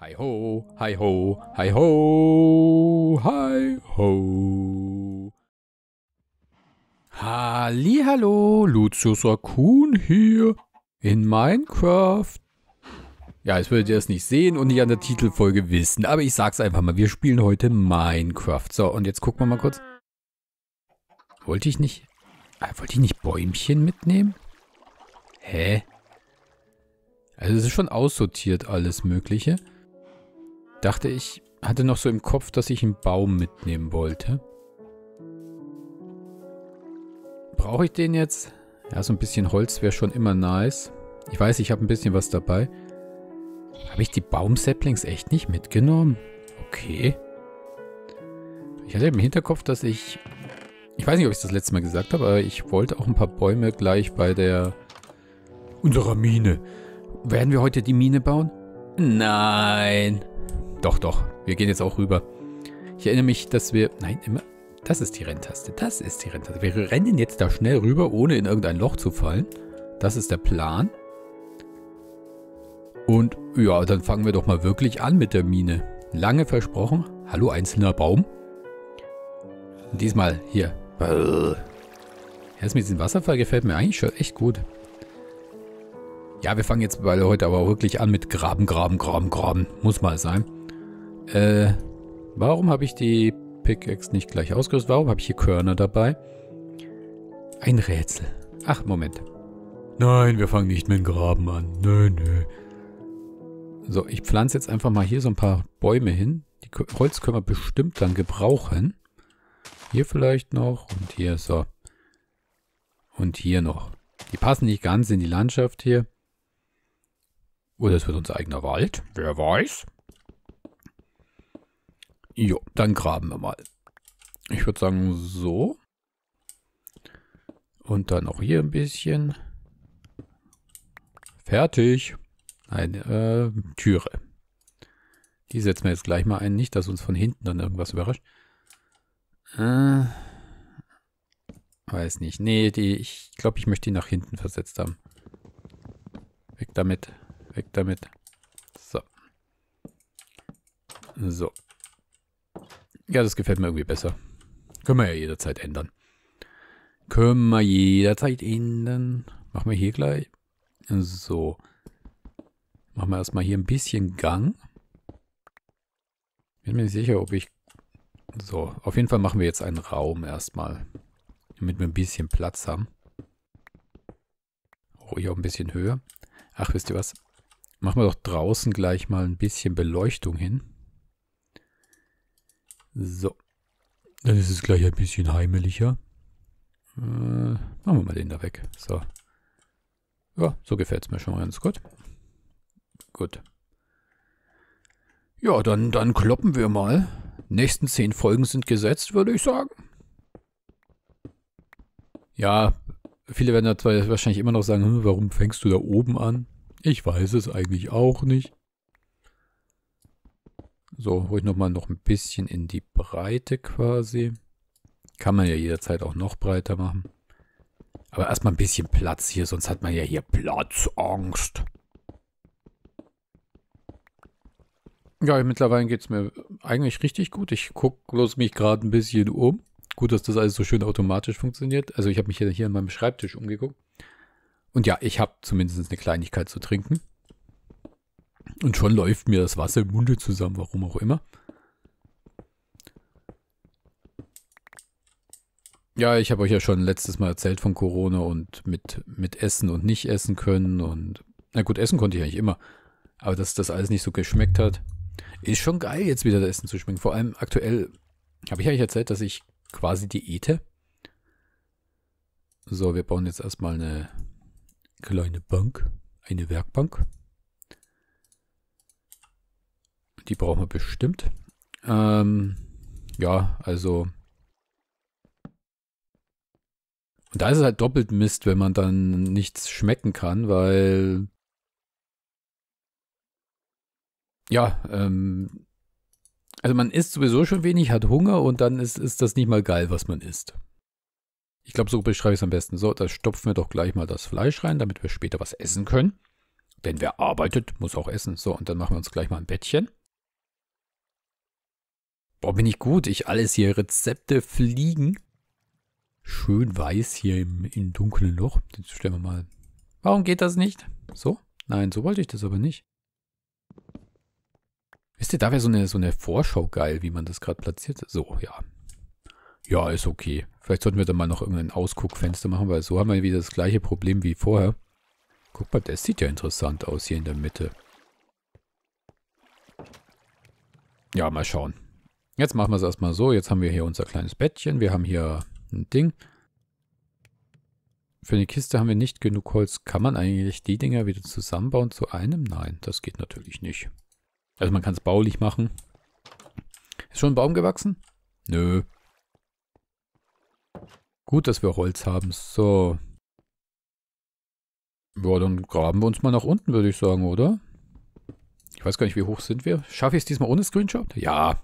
Hi ho, hi ho, hi ho, hi ho. Hallihallo, Lucius Raccoon hier in Minecraft. Ja, jetzt würdet ihr es nicht sehen und nicht an der Titelfolge wissen, aber ich sag's einfach mal, wir spielen heute Minecraft. So, und jetzt gucken wir mal kurz. Wollte ich nicht, äh, wollte ich nicht Bäumchen mitnehmen? Hä? Also es ist schon aussortiert alles mögliche. Dachte ich, hatte noch so im Kopf, dass ich einen Baum mitnehmen wollte. Brauche ich den jetzt? Ja, so ein bisschen Holz wäre schon immer nice. Ich weiß, ich habe ein bisschen was dabei. Habe ich die Baumsaplings echt nicht mitgenommen? Okay. Ich hatte im Hinterkopf, dass ich... Ich weiß nicht, ob ich das letzte Mal gesagt habe, aber ich wollte auch ein paar Bäume gleich bei der... unserer Mine. Werden wir heute die Mine bauen? Nein. Doch, doch. Wir gehen jetzt auch rüber. Ich erinnere mich, dass wir... Nein, immer... Das ist die Renntaste. Das ist die Renntaste. Wir rennen jetzt da schnell rüber, ohne in irgendein Loch zu fallen. Das ist der Plan. Und ja, dann fangen wir doch mal wirklich an mit der Mine. Lange versprochen. Hallo, einzelner Baum. Diesmal hier. Das mit diesem Wasserfall gefällt mir eigentlich schon echt gut. Ja, wir fangen jetzt heute aber wirklich an mit Graben, Graben, Graben, Graben. Muss mal sein. Äh, warum habe ich die Pickaxe nicht gleich ausgerüstet? Warum habe ich hier Körner dabei? Ein Rätsel. Ach, Moment. Nein, wir fangen nicht mit dem Graben an. Nö, nö. So, ich pflanze jetzt einfach mal hier so ein paar Bäume hin. Die Holz können wir bestimmt dann gebrauchen. Hier vielleicht noch und hier so. Und hier noch. Die passen nicht ganz in die Landschaft hier. Oder es wird unser eigener Wald. Wer weiß. Jo, dann graben wir mal. Ich würde sagen so. Und dann auch hier ein bisschen. Fertig. Eine äh, Türe. Die setzen wir jetzt gleich mal ein. Nicht, dass uns von hinten dann irgendwas überrascht. Äh, weiß nicht. Nee, die, ich glaube, ich möchte die nach hinten versetzt haben. Weg damit. Weg damit. So. So. Ja, das gefällt mir irgendwie besser. Können wir ja jederzeit ändern. Können wir jederzeit ändern. Machen wir hier gleich. So. Machen wir erstmal hier ein bisschen Gang. Bin mir nicht sicher, ob ich... So, auf jeden Fall machen wir jetzt einen Raum erstmal. Damit wir ein bisschen Platz haben. Ruhig auch ein bisschen höher. Ach, wisst ihr was? Machen wir doch draußen gleich mal ein bisschen Beleuchtung hin. So. Dann ist es gleich ein bisschen heimeliger. Äh, machen wir mal den da weg. So. Ja, so gefällt es mir schon ganz gut. Gut. Ja, dann, dann kloppen wir mal. Nächsten zehn Folgen sind gesetzt, würde ich sagen. Ja, viele werden da wahrscheinlich immer noch sagen, hm, warum fängst du da oben an? Ich weiß es eigentlich auch nicht. So, ruhig nochmal noch ein bisschen in die Breite quasi. Kann man ja jederzeit auch noch breiter machen. Aber erstmal ein bisschen Platz hier, sonst hat man ja hier Platzangst. Ja, mittlerweile geht es mir eigentlich richtig gut. Ich gucke bloß mich gerade ein bisschen um. Gut, dass das alles so schön automatisch funktioniert. Also ich habe mich hier, hier an meinem Schreibtisch umgeguckt. Und ja, ich habe zumindest eine Kleinigkeit zu trinken. Und schon läuft mir das Wasser im Munde zusammen, warum auch immer. Ja, ich habe euch ja schon letztes Mal erzählt von Corona und mit, mit Essen und nicht essen können. Und na gut, essen konnte ich eigentlich immer. Aber dass das alles nicht so geschmeckt hat, ist schon geil, jetzt wieder das Essen zu schmecken. Vor allem aktuell habe ich euch erzählt, dass ich quasi diete. So, wir bauen jetzt erstmal eine kleine Bank, eine Werkbank. Die brauchen wir bestimmt. Ähm, ja, also. Und da ist es halt doppelt Mist, wenn man dann nichts schmecken kann, weil. Ja, ähm. Also man isst sowieso schon wenig, hat Hunger und dann ist, ist das nicht mal geil, was man isst. Ich glaube, so beschreibe ich es am besten. So, da stopfen wir doch gleich mal das Fleisch rein, damit wir später was essen können. Denn wer arbeitet, muss auch essen. So, und dann machen wir uns gleich mal ein Bettchen. Boah, bin ich gut. Ich alles hier Rezepte fliegen. Schön weiß hier im, im dunklen Loch. Jetzt stellen wir mal. Warum geht das nicht? So? Nein, so wollte ich das aber nicht. Wisst ihr, da wäre so eine, so eine Vorschau geil, wie man das gerade platziert. So, ja. Ja, ist okay. Vielleicht sollten wir da mal noch irgendein Ausguckfenster machen, weil so haben wir wieder das gleiche Problem wie vorher. Guck mal, das sieht ja interessant aus hier in der Mitte. Ja, mal schauen. Jetzt machen wir es erstmal so. Jetzt haben wir hier unser kleines Bettchen. Wir haben hier ein Ding. Für eine Kiste haben wir nicht genug Holz. Kann man eigentlich die Dinger wieder zusammenbauen zu einem? Nein, das geht natürlich nicht. Also man kann es baulich machen. Ist schon ein Baum gewachsen? Nö. Gut, dass wir Holz haben. So. Ja, dann graben wir uns mal nach unten, würde ich sagen, oder? Ich weiß gar nicht, wie hoch sind wir. Schaffe ich es diesmal ohne Screenshot? Ja.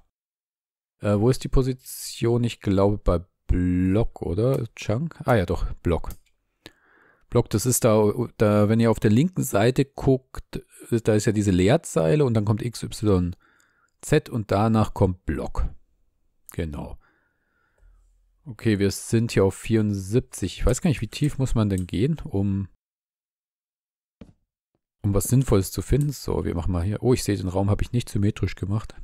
Äh, wo ist die Position? Ich glaube bei Block, oder? Chunk? Ah ja, doch, Block. Block, das ist da, da, wenn ihr auf der linken Seite guckt, da ist ja diese Leerzeile und dann kommt XYZ und danach kommt Block. Genau. Okay, wir sind hier auf 74. Ich weiß gar nicht, wie tief muss man denn gehen, um, um was Sinnvolles zu finden. So, wir machen mal hier. Oh, ich sehe, den Raum habe ich nicht symmetrisch gemacht.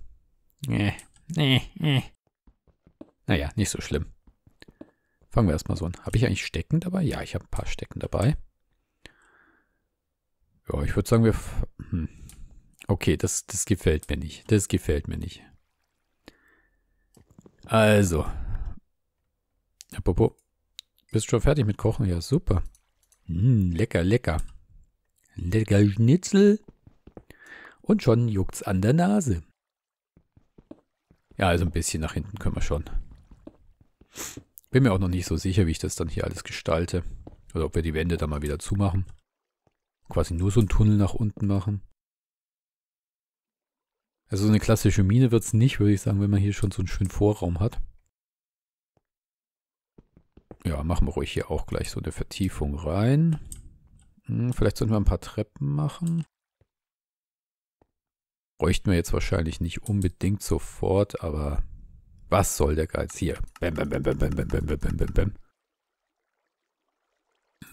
Nee, nee, nee. Naja, nicht so schlimm. Fangen wir erstmal so an. Habe ich eigentlich Stecken dabei? Ja, ich habe ein paar Stecken dabei. Ja, ich würde sagen, wir... Hm. Okay, das, das gefällt mir nicht. Das gefällt mir nicht. Also. Apropos. Bist du schon fertig mit Kochen? Ja, super. Hm, lecker, lecker. Lecker Schnitzel. Und schon juckt's an der Nase. Ja, also ein bisschen nach hinten können wir schon. Bin mir auch noch nicht so sicher, wie ich das dann hier alles gestalte. Oder ob wir die Wände da mal wieder zumachen. Quasi nur so einen Tunnel nach unten machen. Also so eine klassische Mine wird es nicht, würde ich sagen, wenn man hier schon so einen schönen Vorraum hat. Ja, machen wir ruhig hier auch gleich so eine Vertiefung rein. Hm, vielleicht sollten wir ein paar Treppen machen. Bräuchten wir jetzt wahrscheinlich nicht unbedingt sofort, aber was soll der Geiz hier? Bäm, bäm, bäm, bäm, bäm, bäm, bäm, bäm, bäm, bäm.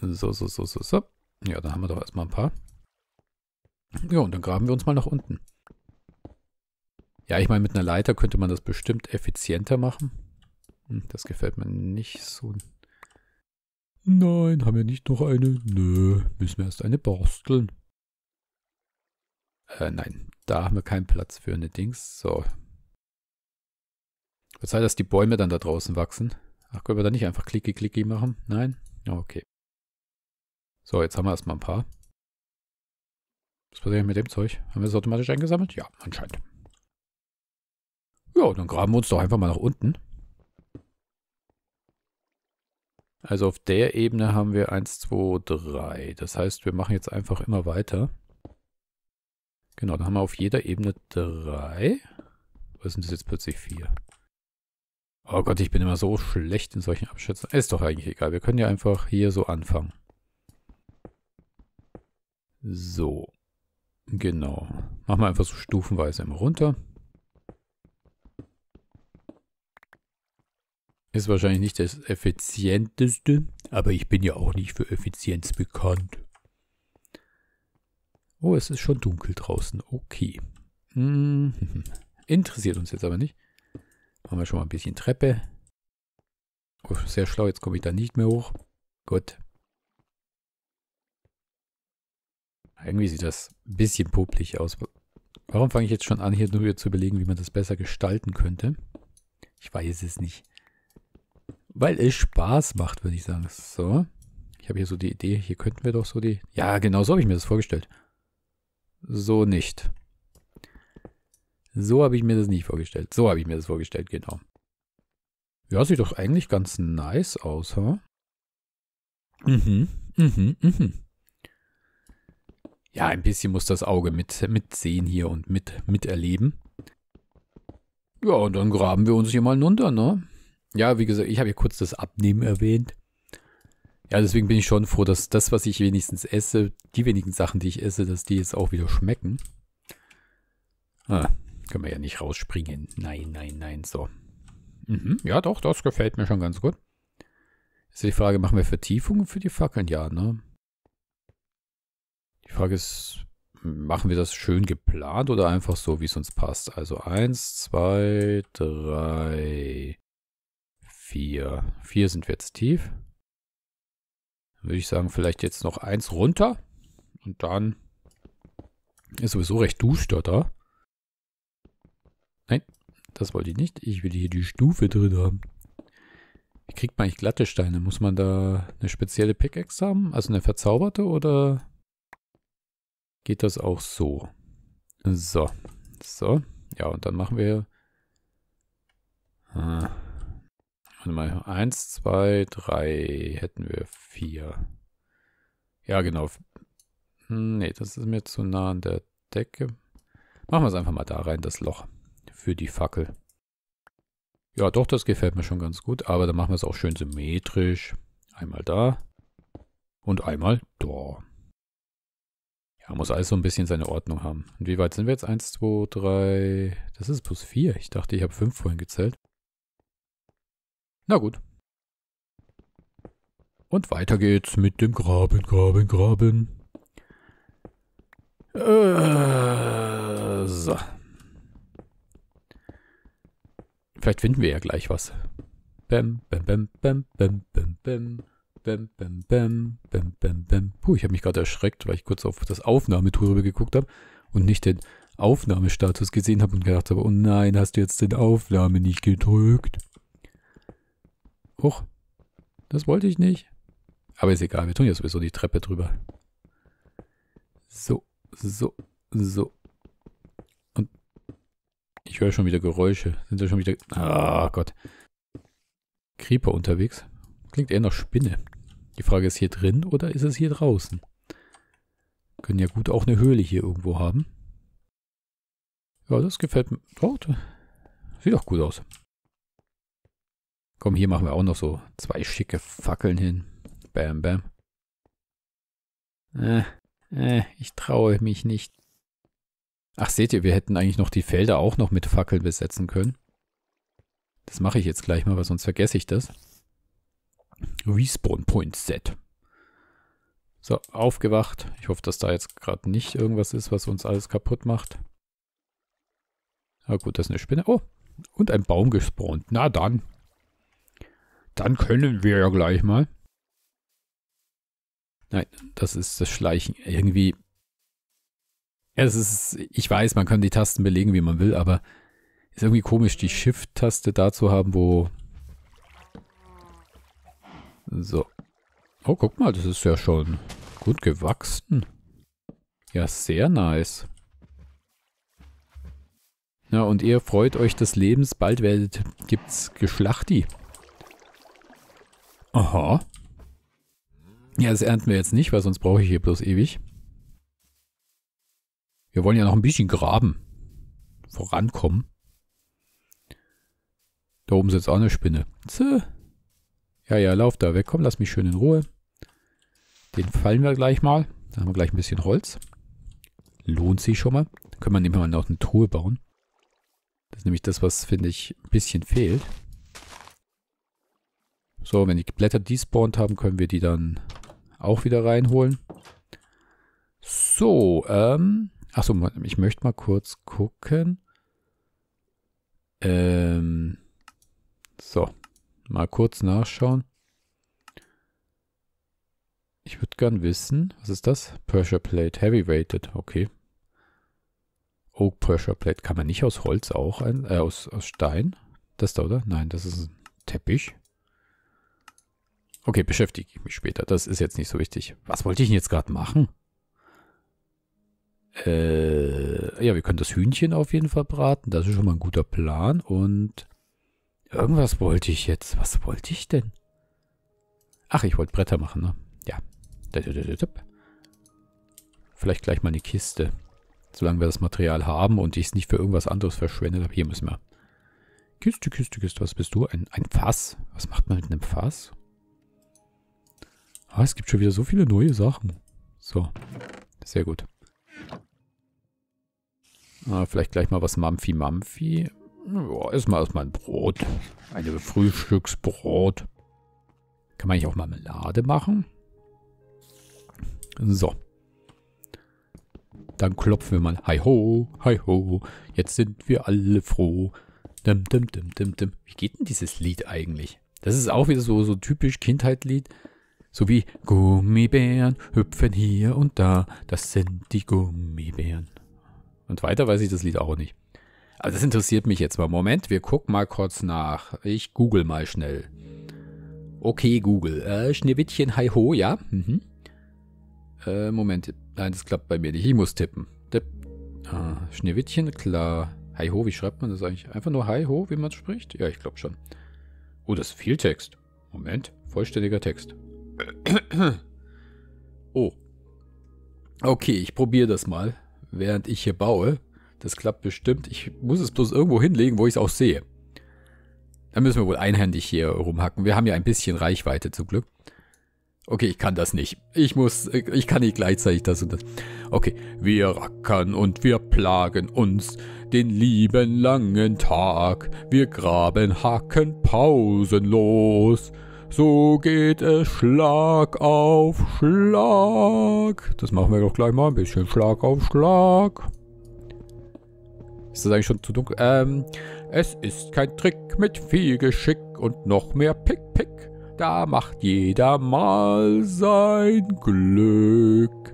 So, so, so, so, so. Ja, dann haben wir doch erstmal ein paar. Ja, und dann graben wir uns mal nach unten. Ja, ich meine, mit einer Leiter könnte man das bestimmt effizienter machen. Hm, das gefällt mir nicht so. Nein, haben wir nicht noch eine? Nö, müssen wir erst eine borsteln. Äh, nein, da haben wir keinen Platz für eine Dings. So, wird Zeit, dass die Bäume dann da draußen wachsen. Ach, können wir da nicht einfach klicki klicki machen? Nein? Okay. So, jetzt haben wir erstmal ein paar. Was passiert mit dem Zeug? Haben wir es automatisch eingesammelt? Ja, anscheinend. Ja, dann graben wir uns doch einfach mal nach unten. Also auf der Ebene haben wir 1, 2, 3. Das heißt, wir machen jetzt einfach immer weiter. Genau, dann haben wir auf jeder Ebene 3. Was sind das jetzt plötzlich 4? Oh Gott, ich bin immer so schlecht in solchen Abschätzen. Ist doch eigentlich egal. Wir können ja einfach hier so anfangen. So. Genau. Machen wir einfach so stufenweise immer runter. Ist wahrscheinlich nicht das effizienteste, aber ich bin ja auch nicht für Effizienz bekannt. Oh, es ist schon dunkel draußen. Okay. Hm, interessiert uns jetzt aber nicht. Machen wir schon mal ein bisschen Treppe. Oh, sehr schlau, jetzt komme ich da nicht mehr hoch. Gut. Irgendwie sieht das ein bisschen popelig aus. Warum fange ich jetzt schon an, hier nur zu überlegen, wie man das besser gestalten könnte? Ich weiß es nicht. Weil es Spaß macht, würde ich sagen. So. Ich habe hier so die Idee, hier könnten wir doch so die... Ja, genau so habe ich mir das vorgestellt. So nicht. So habe ich mir das nicht vorgestellt. So habe ich mir das vorgestellt, genau. Ja, sieht doch eigentlich ganz nice aus, ha? Mhm, mhm, mhm. Ja, ein bisschen muss das Auge mit, mitsehen hier und mit, miterleben. Ja, und dann graben wir uns hier mal runter, ne? Ja, wie gesagt, ich habe ja kurz das Abnehmen erwähnt. Ja, deswegen bin ich schon froh, dass das, was ich wenigstens esse, die wenigen Sachen, die ich esse, dass die jetzt auch wieder schmecken. Ah, können wir ja nicht rausspringen. Nein, nein, nein, so. Mhm, ja, doch, das gefällt mir schon ganz gut. Ist die Frage, machen wir Vertiefungen für die Fackeln? Ja, ne? Die Frage ist, machen wir das schön geplant oder einfach so, wie es uns passt? Also eins, zwei, drei, vier. Vier sind wir jetzt tief. Würde ich sagen, vielleicht jetzt noch eins runter. Und dann ist sowieso recht duster da. Nein, das wollte ich nicht. Ich will hier die Stufe drin haben. Wie kriegt man eigentlich glatte Steine? Muss man da eine spezielle Pickaxe haben? Also eine verzauberte oder geht das auch so? So. So. Ja, und dann machen wir... Ah, Warte mal, eins, zwei, drei, hätten wir vier. Ja, genau. Hm, nee, das ist mir zu nah an der Decke. Machen wir es einfach mal da rein, das Loch für die Fackel. Ja, doch, das gefällt mir schon ganz gut, aber dann machen wir es auch schön symmetrisch. Einmal da und einmal da. Ja, muss alles so ein bisschen seine Ordnung haben. Und wie weit sind wir jetzt? Eins, zwei, drei. Das ist plus vier. Ich dachte, ich habe fünf vorhin gezählt. Na gut. Und weiter geht's mit dem Graben, Graben, Graben. Äh, so. Vielleicht finden wir ja gleich was. Bäm, bäm, bäm, bäm, bäm, bäm, bäm. Bäm, bäm, bäm, bäm, bäm, bäm. Puh, ich habe mich gerade erschreckt, weil ich kurz auf das Aufnahmetool rüber geguckt habe und nicht den Aufnahmestatus gesehen habe und gedacht habe, oh nein, hast du jetzt den Aufnahme nicht gedrückt? Huch, das wollte ich nicht. Aber ist egal, wir tun ja sowieso die Treppe drüber. So, so, so. Und ich höre schon wieder Geräusche. Sind da schon wieder... Ah oh Gott. Creeper unterwegs. Klingt eher nach Spinne. Die Frage ist hier drin oder ist es hier draußen? Können ja gut auch eine Höhle hier irgendwo haben. Ja, das gefällt mir. Oh, sieht auch gut aus. Komm, hier machen wir auch noch so zwei schicke Fackeln hin. Bam, bam. Äh, äh, ich traue mich nicht. Ach, seht ihr, wir hätten eigentlich noch die Felder auch noch mit Fackeln besetzen können. Das mache ich jetzt gleich mal, weil sonst vergesse ich das. Respawn Point Set. So, aufgewacht. Ich hoffe, dass da jetzt gerade nicht irgendwas ist, was uns alles kaputt macht. Ah gut, das ist eine Spinne. Oh, und ein Baum gespawnt. Na dann. Dann können wir ja gleich mal. Nein, das ist das Schleichen. Irgendwie. Es ist, ich weiß, man kann die Tasten belegen, wie man will, aber ist irgendwie komisch, die Shift-Taste da zu haben, wo. So. Oh, guck mal, das ist ja schon gut gewachsen. Ja, sehr nice. Ja, und ihr freut euch des Lebens, bald werdet, gibt's Geschlachti. Aha. Ja, das ernten wir jetzt nicht, weil sonst brauche ich hier bloß ewig. Wir wollen ja noch ein bisschen graben. Vorankommen. Da oben sitzt auch eine Spinne. Zäh. Ja, ja, lauf da weg. Komm, lass mich schön in Ruhe. Den fallen wir gleich mal. Dann haben wir gleich ein bisschen Holz. Lohnt sich schon mal. Dann können wir nämlich mal noch eine Truhe bauen. Das ist nämlich das, was, finde ich, ein bisschen fehlt. So, wenn die Blätter despawned haben, können wir die dann auch wieder reinholen. So, ähm, achso, ich möchte mal kurz gucken. Ähm, so, mal kurz nachschauen. Ich würde gern wissen, was ist das? Pressure Plate, Heavy Weighted, okay. Oak Pressure Plate, kann man nicht aus Holz auch, ein, äh, aus, aus Stein? Das da, oder? Nein, das ist ein Teppich. Okay, beschäftige ich mich später. Das ist jetzt nicht so wichtig. Was wollte ich denn jetzt gerade machen? Äh, ja, wir können das Hühnchen auf jeden Fall braten. Das ist schon mal ein guter Plan. Und irgendwas wollte ich jetzt. Was wollte ich denn? Ach, ich wollte Bretter machen, ne? Ja. Vielleicht gleich mal eine Kiste. Solange wir das Material haben und ich es nicht für irgendwas anderes verschwendet habe. Hier müssen wir. Kiste, Kiste, Kiste. Was bist du? Ein, ein Fass. Was macht man mit einem Fass? Ah, es gibt schon wieder so viele neue Sachen. So, sehr gut. Ah, vielleicht gleich mal was Mampfi Mampfi. Ja, erstmal erstmal ein Brot. Eine Frühstücksbrot. Kann man eigentlich auch Marmelade machen? So. Dann klopfen wir mal. Hi ho, hi ho. Jetzt sind wir alle froh. Dim, dim, dim, dim, dim. Wie geht denn dieses Lied eigentlich? Das ist auch wieder so, so typisch Kindheitlied. So wie Gummibären hüpfen hier und da. Das sind die Gummibären. Und weiter weiß ich das Lied auch nicht. Aber das interessiert mich jetzt mal. Moment, wir gucken mal kurz nach. Ich google mal schnell. Okay, Google. Äh, Schneewittchen, hi ho, ja. Mhm. Äh, Moment. Nein, das klappt bei mir nicht. Ich muss tippen. Tipp. Ah, Schneewittchen, klar. Hi ho, wie schreibt man das eigentlich? Einfach nur hi ho, wie man spricht? Ja, ich glaube schon. Oh, das ist viel Text. Moment. Vollständiger Text. Oh. Okay, ich probiere das mal, während ich hier baue. Das klappt bestimmt. Ich muss es bloß irgendwo hinlegen, wo ich es auch sehe. Dann müssen wir wohl einhändig hier rumhacken. Wir haben ja ein bisschen Reichweite zum Glück. Okay, ich kann das nicht. Ich muss, ich kann nicht gleichzeitig das und das. Okay, wir rackern und wir plagen uns den lieben langen Tag. Wir graben, hacken pausenlos. So geht es Schlag auf Schlag. Das machen wir doch gleich mal ein bisschen Schlag auf Schlag. Ist das eigentlich schon zu dunkel? Ähm, es ist kein Trick mit viel Geschick und noch mehr Pick, Pick. Da macht jeder mal sein Glück.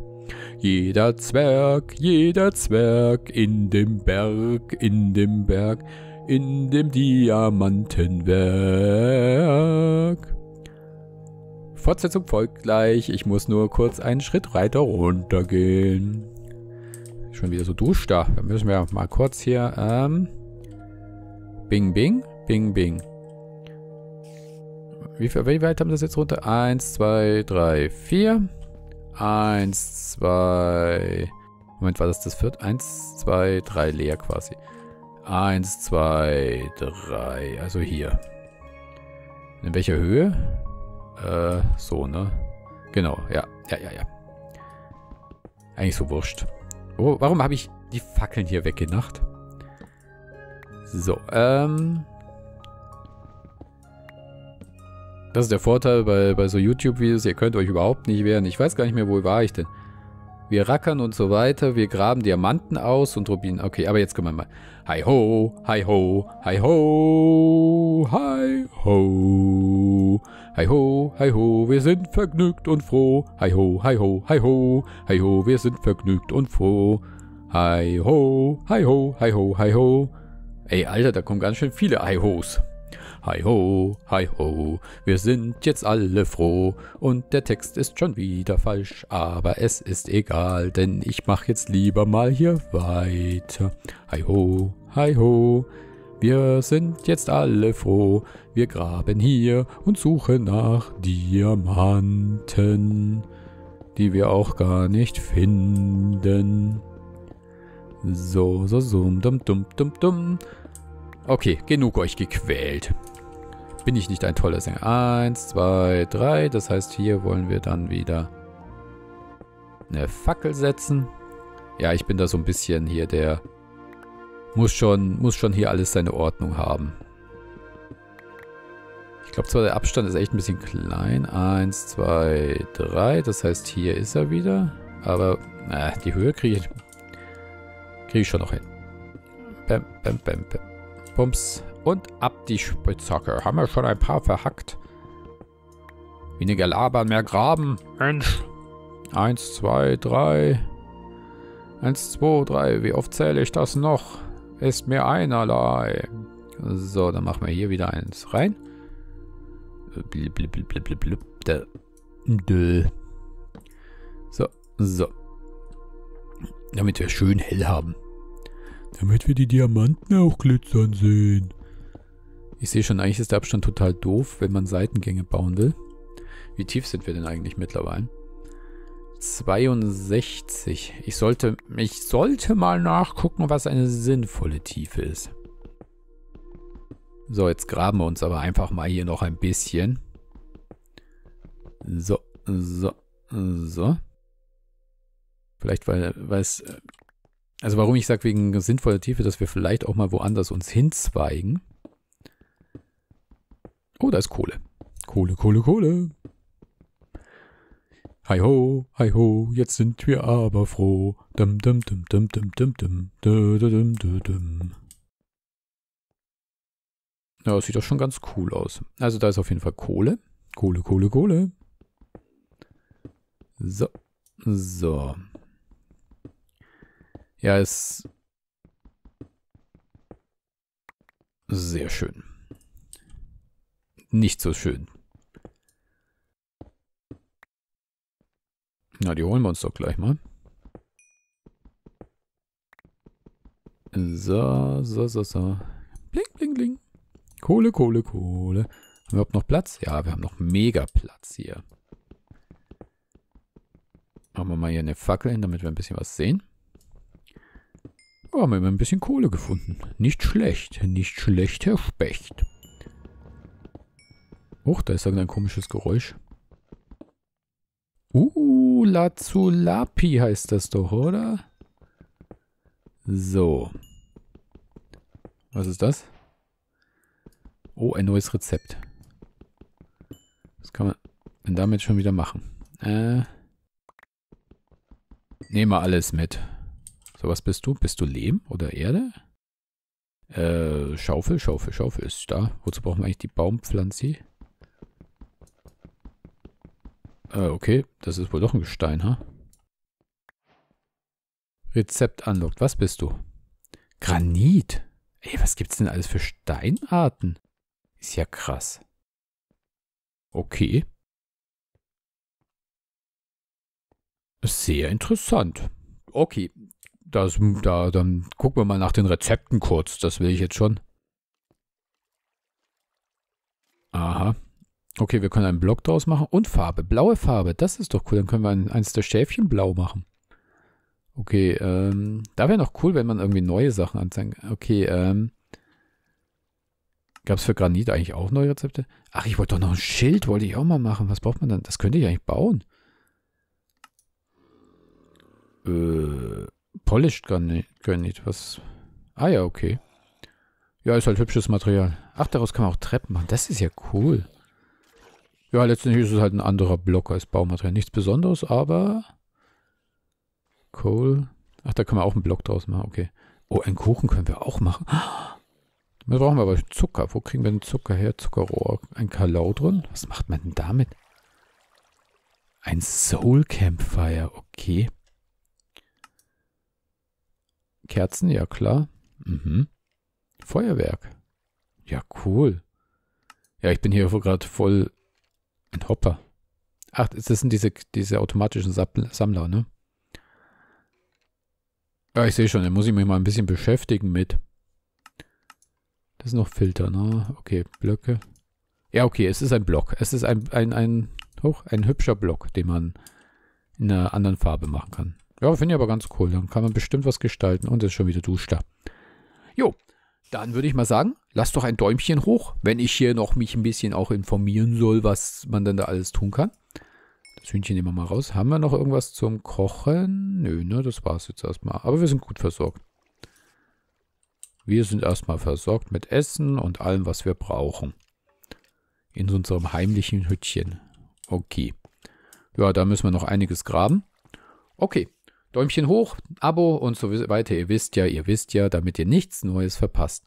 Jeder Zwerg, jeder Zwerg in dem Berg, in dem Berg, in dem Diamantenwerk. Fortsetzung folgt gleich. Ich muss nur kurz einen Schritt weiter runtergehen. Schon wieder so duscht da. Da müssen wir mal kurz hier. Ähm, bing, bing, bing, bing. Wie, viel, wie weit haben wir das jetzt runter? Eins, zwei, drei, vier. Eins, zwei. Moment, war das das vierte? Eins, zwei, drei leer quasi. Eins, zwei, drei. Also hier. In welcher Höhe? Äh, so, ne? Genau, ja. Ja, ja, ja. Eigentlich so wurscht. Oh, warum habe ich die Fackeln hier weggenacht? So, ähm... Das ist der Vorteil bei, bei so YouTube-Videos. Ihr könnt euch überhaupt nicht wehren. Ich weiß gar nicht mehr, wo war ich denn? Wir rackern und so weiter. Wir graben Diamanten aus und Rubinen. Okay, aber jetzt können wir mal. Hi ho, hi ho, hi ho, hi ho. Hi ho, hi ho, wir sind vergnügt und froh. Hi ho, hi ho, hi ho, hi ho, wir sind vergnügt und froh. Hi ho, hi ho, hi ho, hi ho. Ey, Alter, da kommen ganz schön viele Hi hos. Hi ho, hi ho, wir sind jetzt alle froh und der Text ist schon wieder falsch, aber es ist egal, denn ich mach jetzt lieber mal hier weiter. Hi ho, hi ho, wir sind jetzt alle froh, wir graben hier und suchen nach Diamanten, die wir auch gar nicht finden. So, so, so, dumm, dumm, dumm, dumm. Okay, genug euch gequält. Bin ich nicht ein toller Sänger? Eins, zwei, drei. Das heißt, hier wollen wir dann wieder eine Fackel setzen. Ja, ich bin da so ein bisschen hier der muss schon, muss schon hier alles seine Ordnung haben. Ich glaube zwar, der Abstand ist echt ein bisschen klein. Eins, zwei, drei. Das heißt, hier ist er wieder. Aber na, die Höhe kriege ich, krieg ich schon noch hin. Bam, bam, bam, bam. Pumps. Und ab die Spitzhacke. Haben wir schon ein paar verhackt. Weniger labern, mehr graben. Mensch. Eins, zwei, drei. Eins, zwei, drei. Wie oft zähle ich das noch? Ist mir einerlei. So, dann machen wir hier wieder eins rein. So, so. Damit wir schön hell haben. Damit wir die Diamanten auch glitzern sehen. Ich sehe schon, eigentlich ist der Abstand total doof, wenn man Seitengänge bauen will. Wie tief sind wir denn eigentlich mittlerweile? 62. Ich sollte, ich sollte mal nachgucken, was eine sinnvolle Tiefe ist. So, jetzt graben wir uns aber einfach mal hier noch ein bisschen. So, So. So. Vielleicht, weil, weil es. Also warum ich sage, wegen sinnvoller Tiefe, dass wir vielleicht auch mal woanders uns hinzweigen. Oh, da ist Kohle. Kohle, Kohle, Kohle. Hi ho, hi ho, jetzt sind wir aber froh. Dum, dum, dum, dum, dum, dum, dum, dum, dum, dum, dum. Ja, sieht doch schon ganz cool aus. Also da ist auf jeden Fall Kohle. Kohle, Kohle, Kohle. So. So. Ja, ist sehr schön. Nicht so schön. Na, die holen wir uns doch gleich mal. So, so, so, so. Bling, bling, bling. Kohle, Kohle, Kohle. Haben wir überhaupt noch Platz? Ja, wir haben noch mega Platz hier. Machen wir mal hier eine Fackel hin, damit wir ein bisschen was sehen. Oh, haben wir immer ein bisschen Kohle gefunden. Nicht schlecht, nicht schlecht, Herr Specht. Huch, da ist irgendein komisches Geräusch. Uh, Lazulapi heißt das doch, oder? So. Was ist das? Oh, ein neues Rezept. Was kann man damit schon wieder machen? Äh. Nehmen wir alles mit. So, was bist du? Bist du Lehm oder Erde? Äh, Schaufel, Schaufel, Schaufel ist da. Wozu brauchen wir eigentlich die Baumpflanze? Äh, okay, das ist wohl doch ein Gestein, ha? Rezept unlocked. Was bist du? Granit. Ey, was gibt's denn alles für Steinarten? Ist ja krass. Okay. Sehr interessant. Okay. Das, da, dann gucken wir mal nach den Rezepten kurz. Das will ich jetzt schon. Aha. Okay, wir können einen Block draus machen und Farbe. Blaue Farbe, das ist doch cool. Dann können wir ein, eins der Schäfchen blau machen. Okay, ähm, da wäre noch cool, wenn man irgendwie neue Sachen anzeigen. Okay, ähm, Gab es für Granit eigentlich auch neue Rezepte? Ach, ich wollte doch noch ein Schild, wollte ich auch mal machen. Was braucht man dann? Das könnte ich eigentlich bauen. Äh, Polished Granit, Granit, was? Ah ja, okay. Ja, ist halt hübsches Material. Ach, daraus kann man auch Treppen machen. Das ist ja cool. Ja, letztendlich ist es halt ein anderer Block als Baumaterial. Nichts Besonderes, aber... Cool. Ach, da kann man auch einen Block draus machen, okay. Oh, einen Kuchen können wir auch machen. Wir brauchen aber Zucker. Wo kriegen wir den Zucker her? Zuckerrohr. Ein Kalaudron? Was macht man denn damit? Ein Soul Campfire. Okay. Kerzen, ja klar. Mhm. Feuerwerk. Ja, cool. Ja, ich bin hier gerade voll ein Hopper. Ach, das sind diese, diese automatischen Sammler, ne? Ja, ich sehe schon, da muss ich mich mal ein bisschen beschäftigen mit. Das ist noch Filter, ne? Okay, Blöcke. Ja, okay, es ist ein Block. Es ist ein, ein, ein, hoch, ein hübscher Block, den man in einer anderen Farbe machen kann. Ja, finde ich aber ganz cool. Dann kann man bestimmt was gestalten und es ist schon wieder Duschda. Jo, dann würde ich mal sagen, lass doch ein Däumchen hoch, wenn ich hier noch mich ein bisschen auch informieren soll, was man denn da alles tun kann. Das Hühnchen nehmen wir mal raus. Haben wir noch irgendwas zum Kochen? Nö, ne, das war es jetzt erstmal. Aber wir sind gut versorgt. Wir sind erstmal versorgt mit Essen und allem, was wir brauchen. In unserem heimlichen Hütchen. Okay. Ja, da müssen wir noch einiges graben. Okay. Däumchen hoch, Abo und so weiter. Ihr wisst ja, ihr wisst ja, damit ihr nichts Neues verpasst.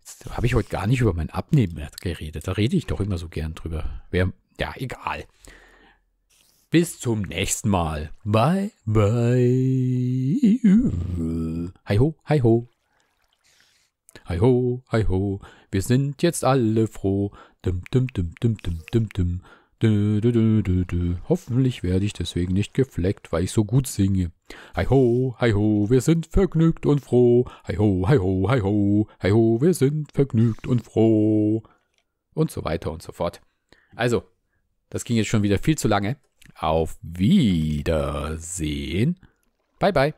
Jetzt habe ich heute gar nicht über mein Abnehmen geredet. Da rede ich doch immer so gern drüber. Wer, ja, egal. Bis zum nächsten Mal. Bye, bye. Hi ho, hi ho. Hi ho, hi ho, wir sind jetzt alle froh. Dum, dum, dum, dum, dum, dum, dum. Dö, dö, dö. Hoffentlich werde ich deswegen nicht gefleckt, weil ich so gut singe. Hi ho, hi ho, wir sind vergnügt und froh. Hi ho, hi ho, hi ho, hi ho, wir sind vergnügt und froh. Und so weiter und so fort. Also, das ging jetzt schon wieder viel zu lange. Auf Wiedersehen. Bye bye.